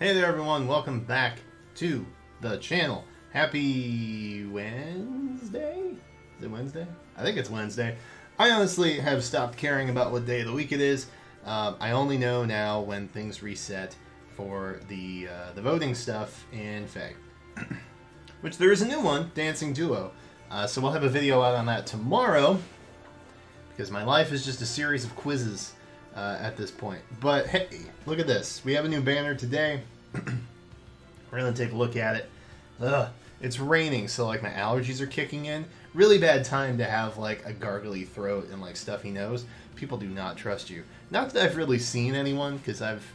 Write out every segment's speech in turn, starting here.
Hey there everyone, welcome back to the channel. Happy Wednesday? Is it Wednesday? I think it's Wednesday. I honestly have stopped caring about what day of the week it is. Uh, I only know now when things reset for the uh, the voting stuff in FEH. Which there is a new one, Dancing Duo. Uh, so we'll have a video out on that tomorrow because my life is just a series of quizzes uh, at this point. But hey, look at this. We have a new banner today. We're going to take a look at it. Ugh, it's raining, so like my allergies are kicking in. Really bad time to have like a gargly throat and like stuffy nose. People do not trust you. Not that I've really seen anyone, because I've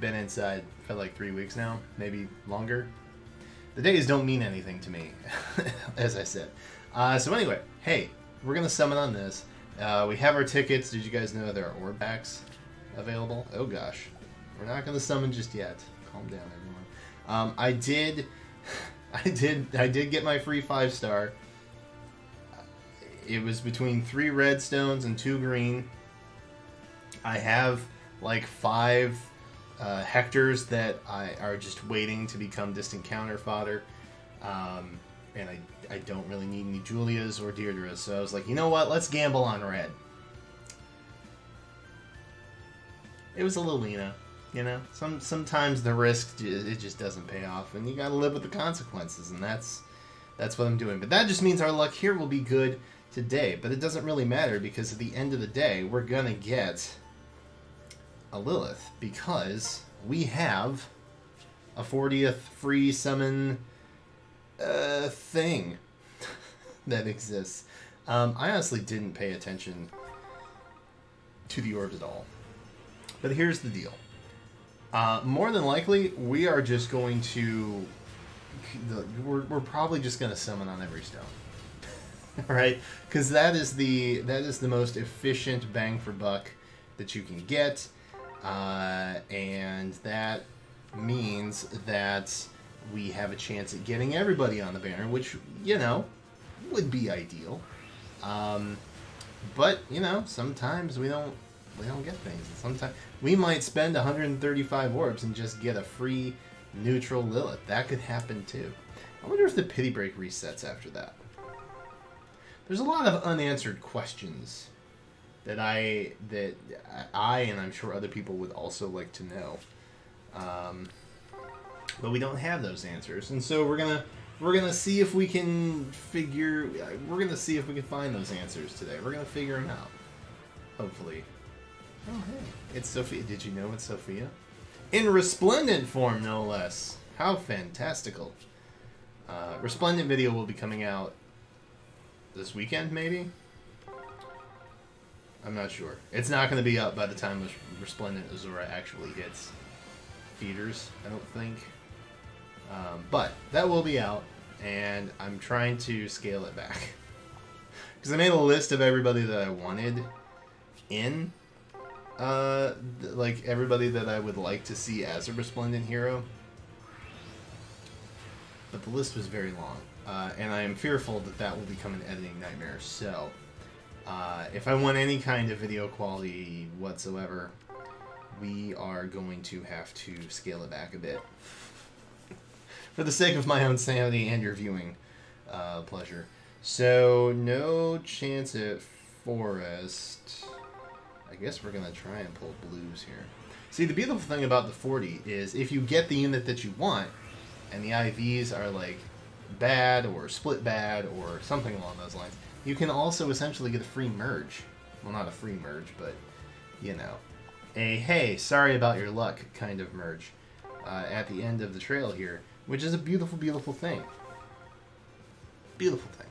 been inside for like three weeks now, maybe longer. The days don't mean anything to me, as I said. Uh, so anyway, hey, we're gonna summon on this. Uh, we have our tickets. Did you guys know there are orb packs available? Oh gosh, we're not gonna summon just yet. Calm down, everyone. Um, I did, I did, I did get my free five star. It was between three red stones and two green. I have like five uh, Hectors that I are just waiting to become distant counter fodder. Um, and I, I don't really need any Julias or Deirdres, so I was like, you know what, let's gamble on red. It was a little Lena, you know. Some sometimes the risk it just doesn't pay off, and you got to live with the consequences, and that's that's what I'm doing. But that just means our luck here will be good today. But it doesn't really matter because at the end of the day, we're gonna get a Lilith because we have a 40th free summon uh, thing that exists. Um, I honestly didn't pay attention to the orbs at all. But here's the deal. Uh, more than likely, we are just going to. We're, we're probably just going to summon on every stone, right? Because that is the that is the most efficient bang for buck that you can get, uh, and that means that we have a chance at getting everybody on the banner, which you know would be ideal. Um, but you know, sometimes we don't we don't get things. Sometimes we might spend 135 orbs and just get a free neutral Lilith. That could happen too. I wonder if the pity break resets after that. There's a lot of unanswered questions that I that I and I'm sure other people would also like to know. Um, but we don't have those answers, and so we're gonna we're gonna see if we can figure. We're gonna see if we can find those answers today. We're gonna figure them out. Hopefully. Oh hey, it's Sophia. Did you know it's Sophia? In resplendent form, no less. How fantastical! Uh, resplendent video will be coming out this weekend, maybe. I'm not sure. It's not going to be up by the time Resplendent Azura actually hits feeders, I don't think. Um, but that will be out, and I'm trying to scale it back. Because I made a list of everybody that I wanted in. Uh, like everybody that I would like to see as a resplendent hero. But the list was very long, uh, and I am fearful that that will become an editing nightmare. So, uh, if I want any kind of video quality whatsoever, we are going to have to scale it back a bit for the sake of my own sanity and your viewing uh, pleasure. So, no chance at Forrest. I guess we're to try and pull blues here. See, the beautiful thing about the 40 is if you get the unit that you want, and the IVs are like bad or split bad or something along those lines, you can also essentially get a free merge. Well, not a free merge, but, you know, a hey, sorry about your luck kind of merge uh, at the end of the trail here which is a beautiful, beautiful thing. Beautiful thing.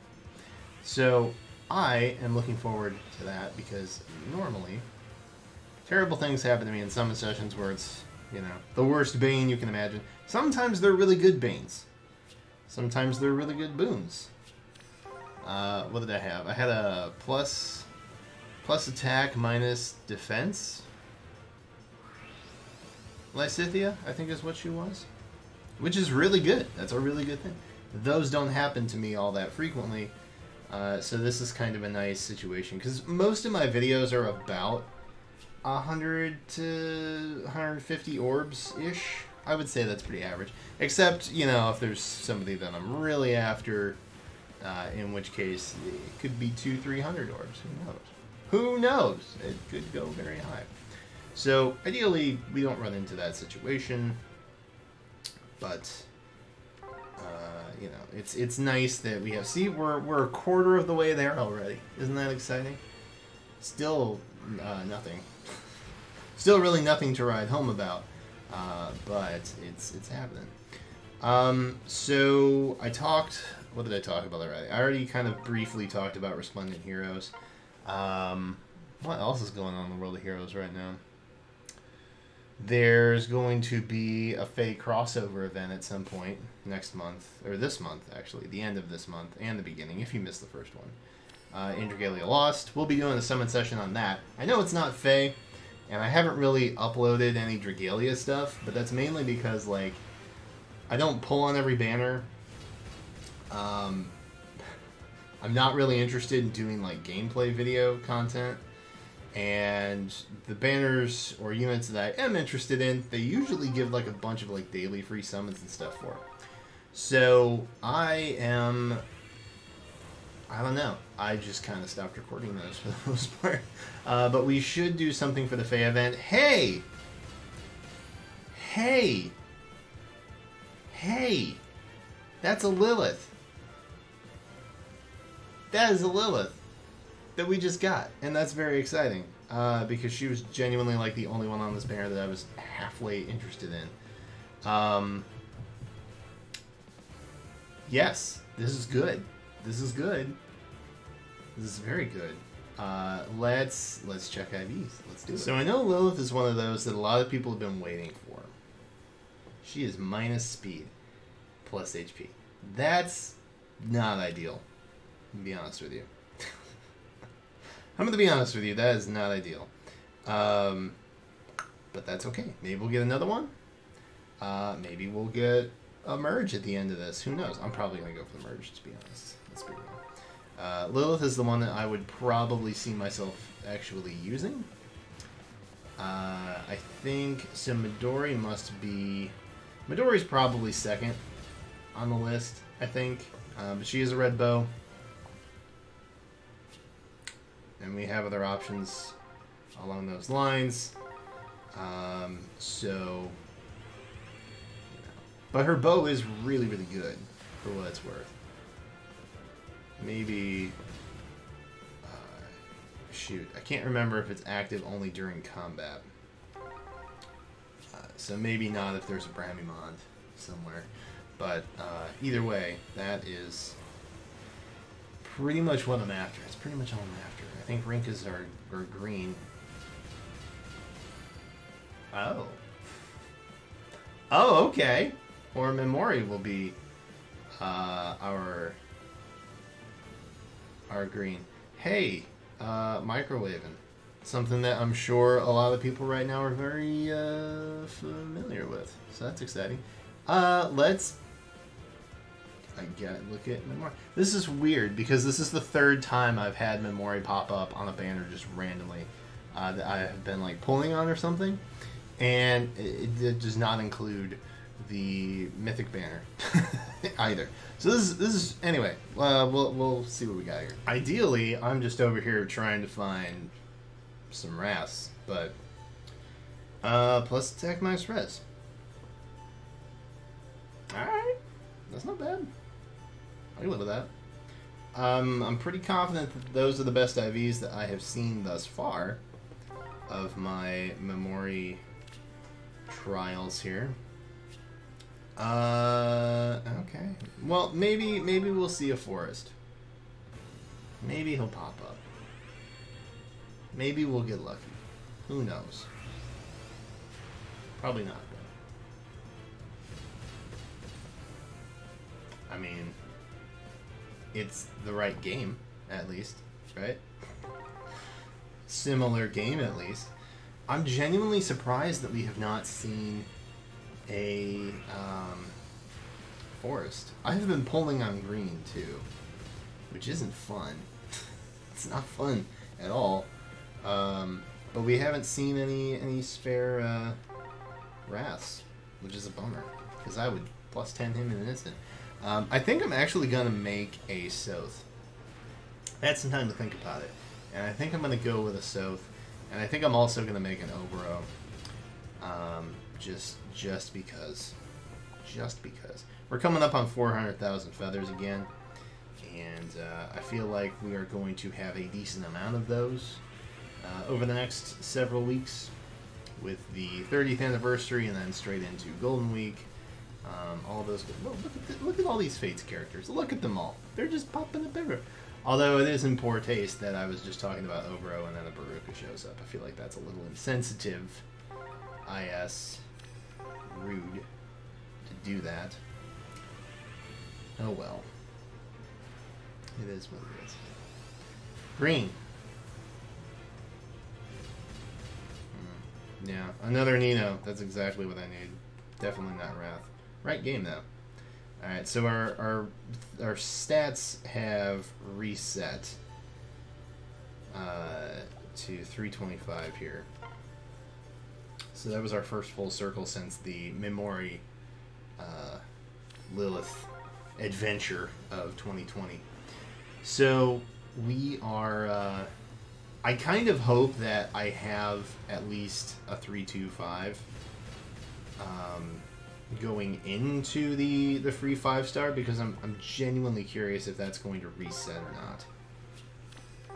So I am looking forward to that because normally terrible things happen to me in some sessions where it's, you know, the worst bane you can imagine. Sometimes they're really good banes. Sometimes they're really good boons. Uh, what did I have? I had a plus plus attack minus defense. Lysithea, I think is what she was which is really good. That's a really good thing. Those don't happen to me all that frequently, uh, so this is kind of a nice situation because most of my videos are about 100 to 150 orbs ish. I would say that's pretty average. Except, you know, if there's somebody that I'm really after, uh, in which case it could be two, 300 orbs. Who knows? Who knows? It could go very high. So ideally, we don't run into that situation. But uh, you know, it's it's nice that we have. See, we're we're a quarter of the way there already. Isn't that exciting? Still uh, nothing. Still really nothing to ride home about. Uh, but it's it's happening. Um, so I talked. What did I talk about already? I already kind of briefly talked about Resplendent Heroes. Um, what else is going on in the world of heroes right now? There's going to be a FEH crossover event at some point next month, or this month actually, the end of this month and the beginning, if you missed the first one. Uh, in Dragalia Lost. We'll be doing a summon session on that. I know it's not FEH, and I haven't really uploaded any Dragalia stuff, but that's mainly because like I don't pull on every banner. Um, I'm not really interested in doing like gameplay video content. And the banners or units that I am interested in, they usually give like a bunch of like daily free summons and stuff for. So I am I don't know. I just kind of stopped recording those for the most part. Uh, but we should do something for the FEH event. Hey! Hey! Hey! That's a Lilith. That is a Lilith that we just got. And that's very exciting. Uh, because she was genuinely like the only one on this banner that I was halfway interested in. Um, yes, this is good. This is good. This is very good. Uh, let's let's check IVs. Let's do it. So I know Lilith is one of those that a lot of people have been waiting for. She is minus speed, plus HP. That's not ideal. To be honest with you. I'm going to be honest with you. That is not ideal. Um, but that's okay. Maybe we'll get another one. Uh, maybe we'll get a merge at the end of this. Who knows? I'm probably going to go for the merge, to be honest. Let's be real. Uh, Lilith is the one that I would probably see myself actually using. Uh, I think so. Midori must be. Midori's probably second on the list. I think, uh, but she is a red bow, and we have other options along those lines. Um, so, but her bow is really, really good for what it's worth. Maybe uh, shoot i can't remember if it's active only during combat. Uh, so maybe not if there's a Bramimond somewhere. But uh, either way that is pretty much what i'm after. It's pretty much all i'm after think Rinkahs are, are green oh oh okay or Memori will be uh, our are green. Hey, uh, microwaving. Something that I'm sure a lot of people right now are very uh, familiar with. So that's exciting. Uh, let's. I get look at Memori. This is weird because this is the third time I've had Memori pop up on a banner just randomly uh, that I have been like pulling on or something, and it, it does not include the mythic banner either. So this is this is anyway. Uh, we'll we'll see what we got here. Ideally, I'm just over here trying to find some ras, but uh, plus attack minus res. All right, that's not bad. I can live with that. Um, I'm pretty confident that those are the best IVs that I have seen thus far of my memory trials here. Uh, okay. Well, maybe maybe we'll see a Forrest. Maybe he'll pop up. Maybe we'll get lucky. Who knows? Probably not. Though. I mean, it's the right game, at least, right? Similar game, at least. I'm genuinely surprised that we have not seen a um, Forrest. I have been pulling on green too, which isn't fun. it's not fun at all. Um, but we haven't seen any any spare uh, which is a bummer because I would plus ten him in an instant. Um, I think I'm actually gonna make a Soth. I had some time to think about it, and I think I'm gonna go with a Soth, and I think I'm also gonna make an Obro. Um, just just because, just because we're coming up on 400,000 feathers again, and uh, I feel like we are going to have a decent amount of those uh, over the next several weeks with the 30th anniversary and then straight into Golden Week. Um, all those. Look at, the, look at all these Fates characters. Look at them all. They're just popping up everywhere. Although it is in poor taste that I was just talking about Obro and then a Baruka shows up. I feel like that's a little insensitive. IS. Rude to do that. Oh well. It is what it is. Green. Hmm. Yeah, another Nino. That's exactly what I need. Definitely not Wrath. Right game though. All right, so our our our stats have reset uh, to 325 here. So that was our first full circle since the Memory uh, Lilith adventure of 2020. So we are. Uh, I kind of hope that I have at least a 325 um, going into the the free five star because I'm I'm genuinely curious if that's going to reset or not.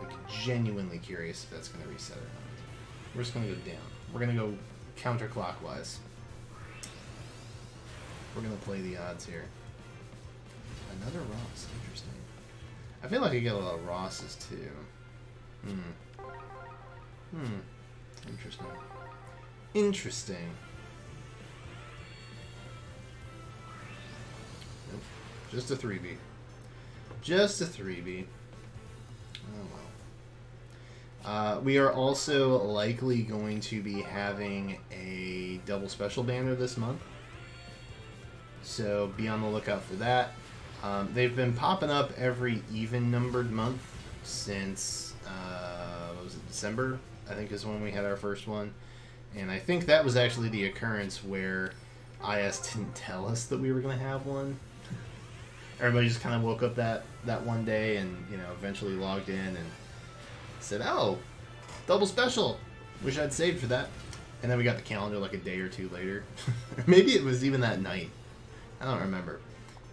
Like genuinely curious if that's going to reset or not. We're just going to go down. We're going to go counterclockwise. We're going to play the odds here. Another Ross. Interesting. I feel like I get a lot of Rosses too. Hmm. Hmm. Interesting. Interesting. Just a 3B. Just a 3B. Oh well. Uh, we are also likely going to be having a double special banner this month. So be on the lookout for that. Um, they've been popping up every even numbered month since uh, was it December? I think is when we had our first one, and I think that was actually the occurrence where IS didn't tell us that we were going to have one. Everybody just kind of woke up that that one day and you know eventually logged in and said, "Oh, double special. Wish I'd saved for that." And then we got the calendar like a day or two later. Maybe it was even that night. I don't remember.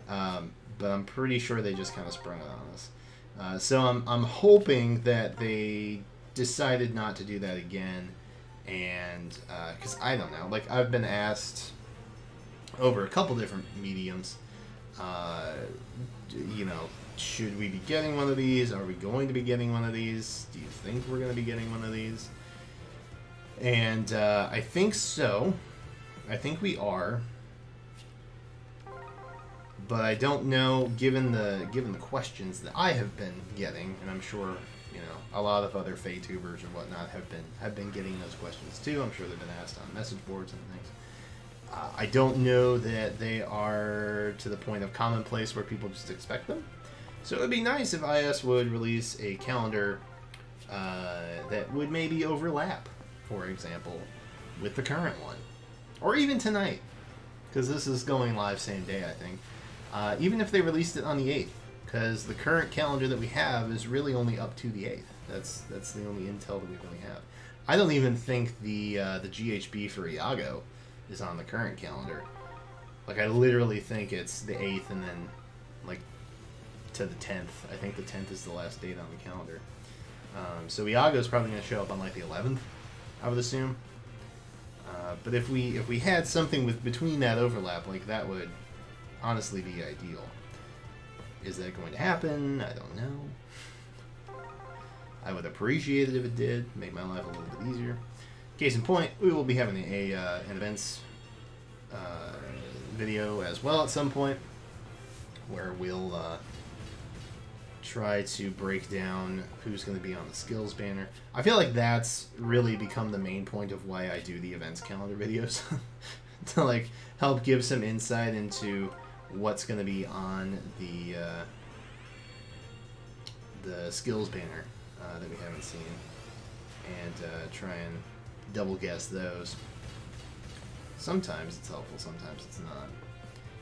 Um, but I'm pretty sure they just kind of sprung it on us. Uh, so I'm, I'm hoping that they decided not to do that again. And, because uh, I don't know, like, I've been asked over a couple different mediums, uh, you know, should we be getting one of these? Are we going to be getting one of these? Do you think we're going to be getting one of these? And uh, I think so. I think we are but I don't know, given the given the questions that I have been getting, and I'm sure you know a lot of other Tubers or whatnot have been have been getting those questions too. I'm sure they've been asked on message boards and things. Uh, I don't know that they are to the point of commonplace where people just expect them. So it would be nice if IS would release a calendar uh, that would maybe overlap, for example, with the current one, or even tonight, because this is going live same day, I think. Uh, even if they released it on the 8th, because the current calendar that we have is really only up to the 8th. That's that's the only intel that we really have. I don't even think the uh, the GHB for Iago is on the current calendar. Like I literally think it's the 8th and then like to the 10th. I think the 10th is the last date on the calendar. Um, so Iago is probably going to show up on like the 11th, I would assume. Uh, but if we if we had something with between that overlap, like that would honestly be ideal. Is that going to happen? I don't know. I would appreciate it if it did, make my life a little bit easier. Case in point, we will be having a uh, an events uh, video as well at some point, where we'll uh, try to break down who's going to be on the skills banner. I feel like that's really become the main point of why I do the events calendar videos, to like help give some insight into what's going to be on the uh, the skills banner uh, that we haven't seen. and uh, try and double guess those. Sometimes it's helpful, sometimes it's not.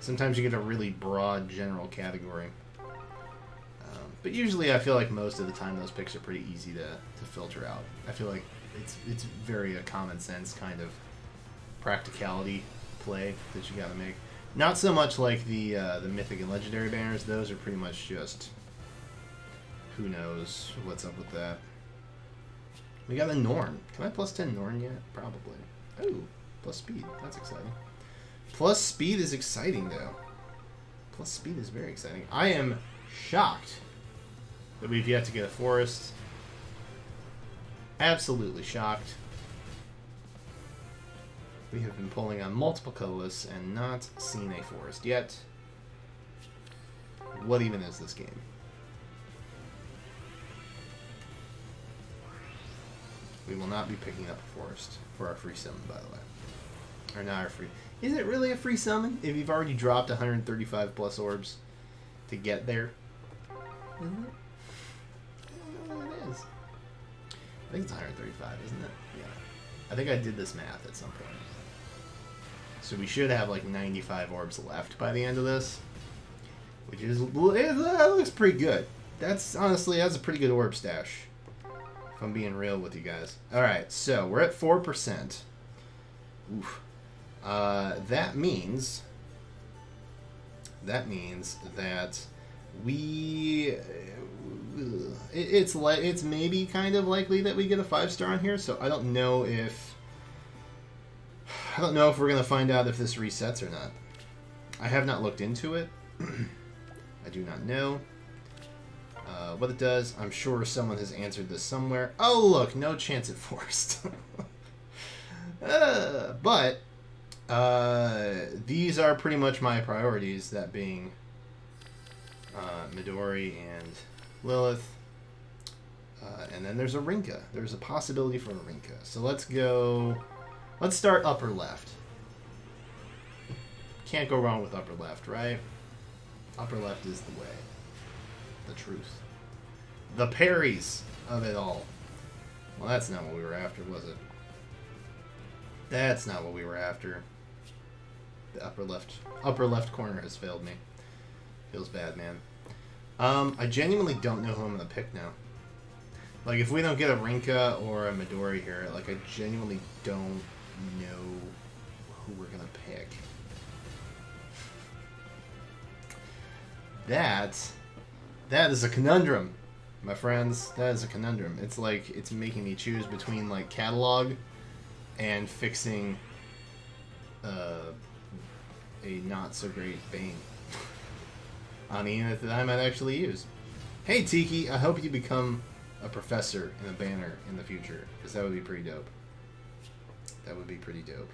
Sometimes you get a really broad general category. Um, but usually I feel like most of the time those picks are pretty easy to, to filter out. I feel like it's it's very a common sense kind of practicality play that you gotta make. Not so much like the uh, the mythic and legendary banners; those are pretty much just who knows what's up with that. We got a Norn. Can I plus ten Norn yet? Probably. Oh, plus speed. That's exciting. Plus speed is exciting though. Plus speed is very exciting. I am shocked that we've yet to get a Forrest. Absolutely shocked. We have been pulling on multiple colorless and not seen a Forrest yet. What even is this game? We will not be picking up a Forrest for our free summon, by the way. Or not our free. Is it really a free summon if you've already dropped 135 plus orbs to get there? Is it? I don't know what it is. I think it's 135, isn't it? Yeah. I think I did this math at some point. So we should have like 95 orbs left by the end of this, which is it looks pretty good. That's honestly that's a pretty good orb stash. I'm being real with you guys. All right, so we're at four percent. Oof. Uh, that means that means that we it's like it's maybe kind of likely that we get a five star on here. So I don't know if I don't know if we're going to find out if this resets or not. I have not looked into it. I do not know. Uh, what it does, I'm sure someone has answered this somewhere. Oh, look, no chance at Forrest. uh, but uh, these are pretty much my priorities, that being uh, Midori and Lilith. Uh, and then there's a Rinkah. There's a possibility for a Rinkah. So let's go Let's start upper left. Can't go wrong with upper left, right? Upper left is the way. The truth. The parries of it all. Well, that's not what we were after, was it? That's not what we were after. The upper left upper left corner has failed me. Feels bad, man. Um, I genuinely don't know who I'm gonna pick now. Like, if we don't get a Rinkah or a Midori here, like, I genuinely don't know who we're gonna pick. That that is a conundrum, my friends. That is a conundrum. It's like it's making me choose between like catalog and fixing uh, a not so great Bane on the unit that I might actually use. Hey Tiki, I hope you become a professor in a banner in the future, because that would be pretty dope. That would be pretty dope.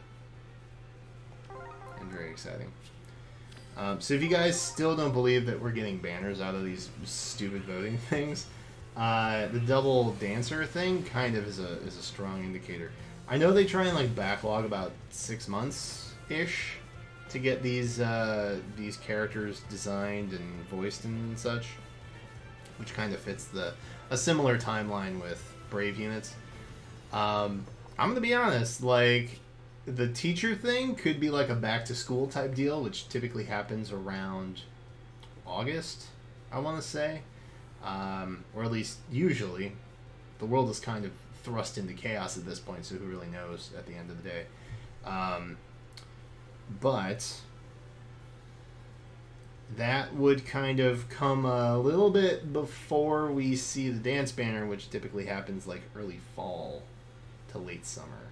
And very exciting. Um, so if you guys still don't believe that we're getting banners out of these stupid voting things, uh, the double dancer thing kind of is a is a strong indicator. I know they try and like backlog about six months ish to get these uh, these characters designed and voiced and such, which kind of fits the a similar timeline with Brave units. Um, I'm gonna be honest, like the teacher thing could be like a back to school type deal, which typically happens around August, I want to say, um, or at least usually. The world is kind of thrust into chaos at this point, so who really knows at the end of the day? Um, but that would kind of come a little bit before we see the dance banner, which typically happens like early fall to late summer.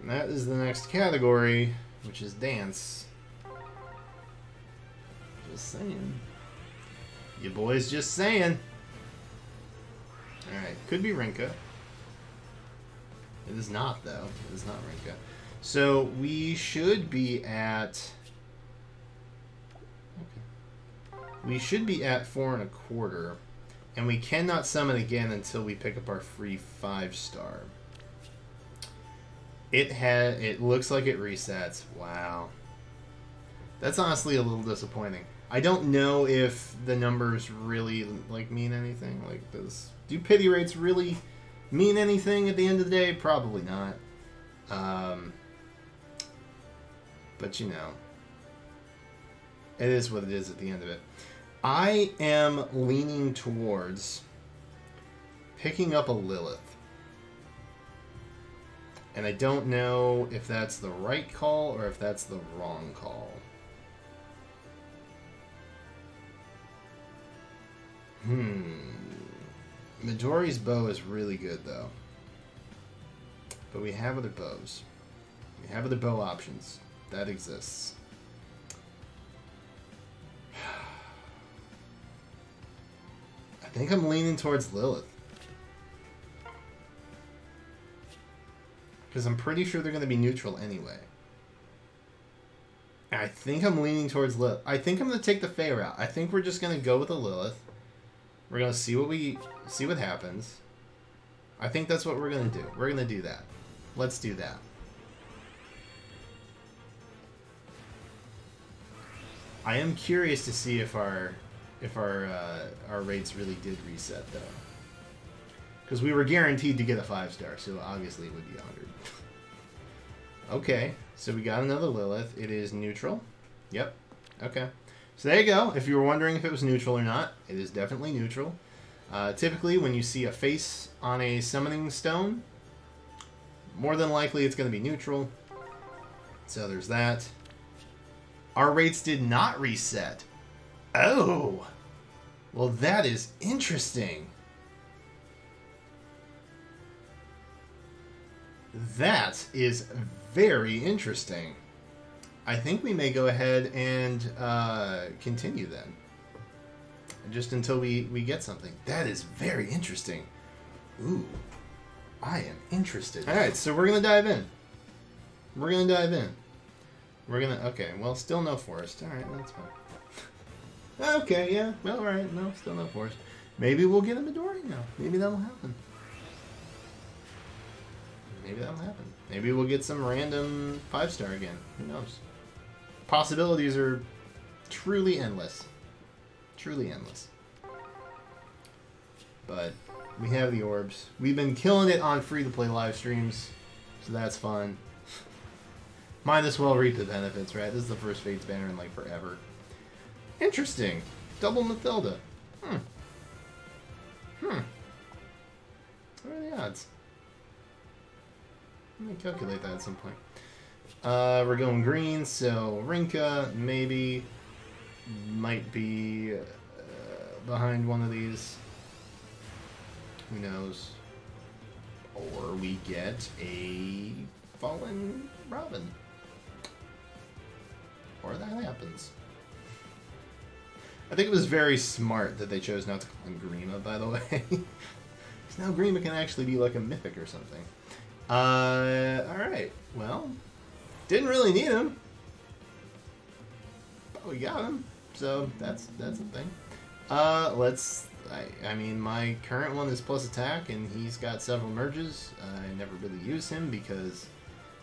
And that is the next category, which is dance. Just saying. You boys just saying. Alright, could be Rinkah. It is not, though. It is not Rinkah. So we should be at... Okay. We should be at four and a quarter. And we cannot summon again until we pick up our free five star. It had it looks like it resets. Wow. That's honestly a little disappointing. I don't know if the numbers really like mean anything. Like does Do pity rates really mean anything at the end of the day? Probably not. Um, but you know, it is what it is at the end of it. I am leaning towards picking up a Lilith. And I don't know if that's the right call or if that's the wrong call. Hmm. Midori's bow is really good, though. But we have other bows. We have other bow options. That exists. I think I'm leaning towards Lilith. Because I'm pretty sure they're going to be neutral anyway. I think I'm leaning towards Lilith. I think I'm going to take the Fey route. I think we're just going to go with the Lilith. We're to see what we see what happens. I think that's what we're to do. We're to do that. Let's do that. I am curious to see if our if our uh, our rates really did reset though, because we were guaranteed to get a five star, so obviously it would be honored. okay, so we got another Lilith. It is neutral. Yep. Okay. So there you go. If you were wondering if it was neutral or not, it is definitely neutral. Uh, typically, when you see a face on a summoning stone, more than likely it's going to be neutral. So there's that. Our rates did not reset. Oh. Well, that is interesting. That is very interesting. I think we may go ahead and uh, continue then. Just until we, we get something. That is very interesting. Ooh. I am interested. Alright, so we're going to dive in. We're going to dive in. We're going to... Okay, well, still no Forrest. Alright, that's fine. okay, yeah. Well, alright. No, still no Forrest. Maybe we'll get a Midori now. Maybe that'll happen. Maybe that'll happen. Maybe we'll get some random 5-star again. Who knows? Possibilities are truly endless. Truly endless. But we have the orbs. We've been killing it on free-to-play live streams, so that's fun. Might as well reap the benefits, right? This is the first Fates banner in, like, forever. Interesting. Double Mathilda. Hmm. Hmm. What are the odds? Let me calculate that at some point. Uh, we're going green, so Rinkah maybe might be uh, behind one of these. Who knows? Or we get a fallen Robin. Or that happens. I think it was very smart that they chose not to call him Grima, by the way. Because now Grima can actually be like a mythic or something. Uh, alright. Well, didn't really need him. But we got him. So that's that's a thing. Uh, let's I, I mean, my current one is plus attack, and he's got several merges. I never really use him because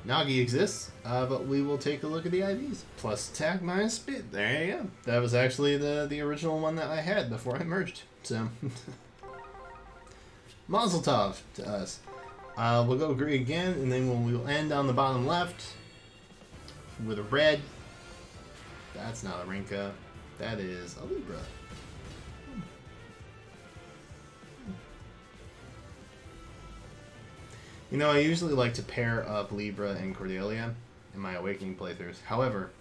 Nagi exists, uh, but we will take a look at the IVs. Plus attack, minus speed. There you go. That was actually the, the original one that I had before I merged. So, Mazel tov to us. Uh, we'll go green again, and then we'll end on the bottom left with a red. That's not a Rinkah. That is a Libra. You know, I usually like to pair up Libra and Cordelia in my Awakening playthroughs. However,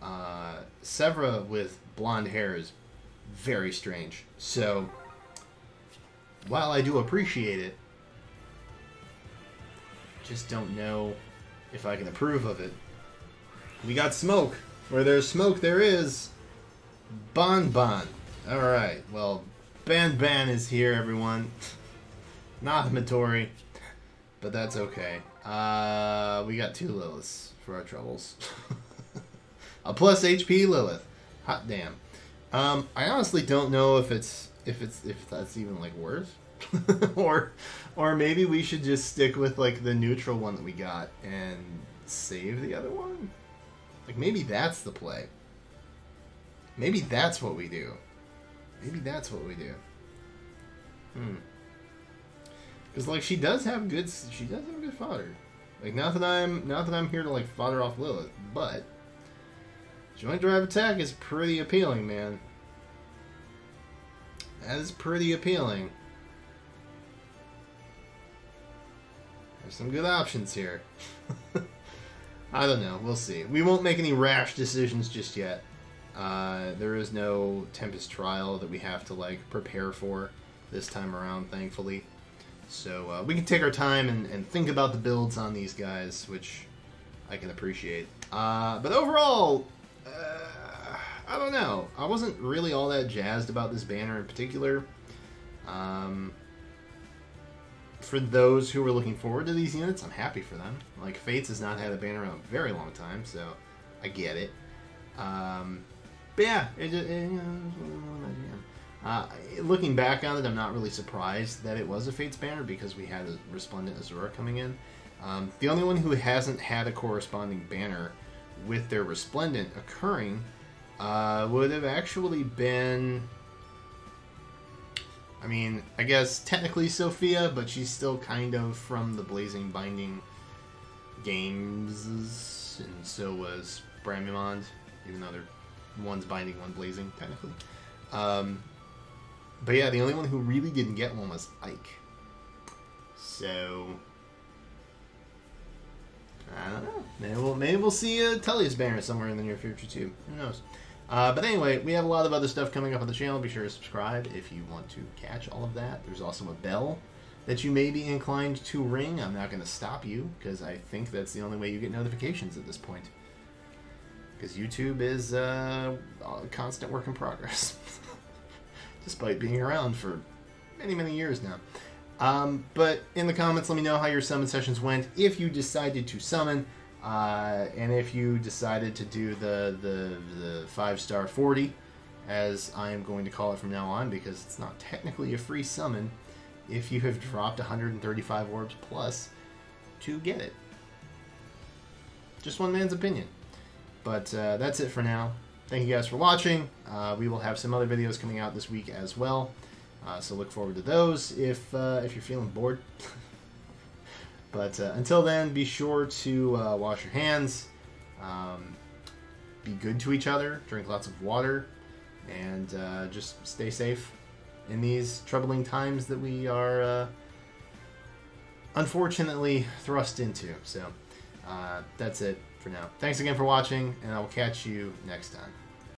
uh, Severa with blonde hair is very strange. So, while I do appreciate it, just don't know if I can approve of it. We got smoke. Where there's smoke, there is Bon Bon. Alright, well, Ban Ban is here, everyone. Not Midori. But that's okay. Uh, we got two Liliths for our troubles. a plus HP Lilith. Hot damn. Um, I honestly don't know if it's if it's if that's even like worth, or or maybe we should just stick with like the neutral one that we got and save the other one. Like maybe that's the play. Maybe that's what we do. Maybe that's what we do. Hmm. Because like she does have good, she does have good fodder. Like not that I'm not that I'm here to like fodder off Lilith, but joint drive attack is pretty appealing, man. That is pretty appealing. There's some good options here. I don't know. We'll see. We won't make any rash decisions just yet. Uh, there is no Tempest trial that we have to like prepare for this time around, thankfully. So uh, we can take our time and, and, think about the builds on these guys, which I can appreciate. Uh, but overall, uh, I don't know. I wasn't really all that jazzed about this banner in particular. Um, for those who were looking forward to these units, I'm happy for them. Like Fates has not had a banner in a very long time, so I get it. Um, but yeah, it, it, it, uh, looking back on it, I'm not really surprised that it was a Fates banner because we had a Resplendent Azura coming in. Um, the only one who hasn't had a corresponding banner with their Resplendent occurring uh, would have actually been I mean, I guess technically Sophia, but she's still kind of from the Blazing Binding games, and so was Bramimond, even though they're one's binding, one blazing, technically. Um, but yeah, the only one who really didn't get one was Ike. So I don't know. Maybe we'll maybe we'll see a Tellius banner somewhere in the near future too. Who knows? Uh, but anyway, we have a lot of other stuff coming up on the channel. Be sure to subscribe if you want to catch all of that. There's also a bell that you may be inclined to ring. I'm not going to stop you because I think that's the only way you get notifications at this point. Because YouTube is uh, a constant work in progress, despite being around for many, many years now. Um, but in the comments, let me know how your summon sessions went. If you decided to summon, uh, and if you decided to do the, the, the five star 40, as I am going to call it from now on, because it's not technically a free summon, if you have dropped 135 orbs plus to get it. Just one man's opinion. But uh, that's it for now. Thank you guys for watching. Uh, we will have some other videos coming out this week as well. Uh, so look forward to those if, uh, if you're feeling bored. But uh, until then, be sure to uh, wash your hands, um, be good to each other, drink lots of water, and uh, just stay safe in these troubling times that we are uh, unfortunately thrust into. So uh, that's it for now. Thanks again for watching, and I will catch you next time.